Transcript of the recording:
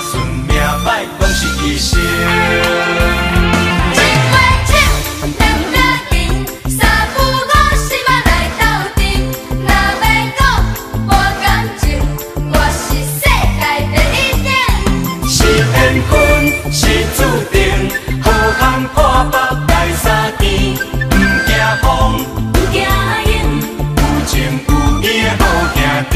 算命歹，拢是机生。一拍手，两，三五来阵。若要讲感情，我是世界第一。是缘，是注定，好汉。惊风，惊涌，有情有义好兄弟。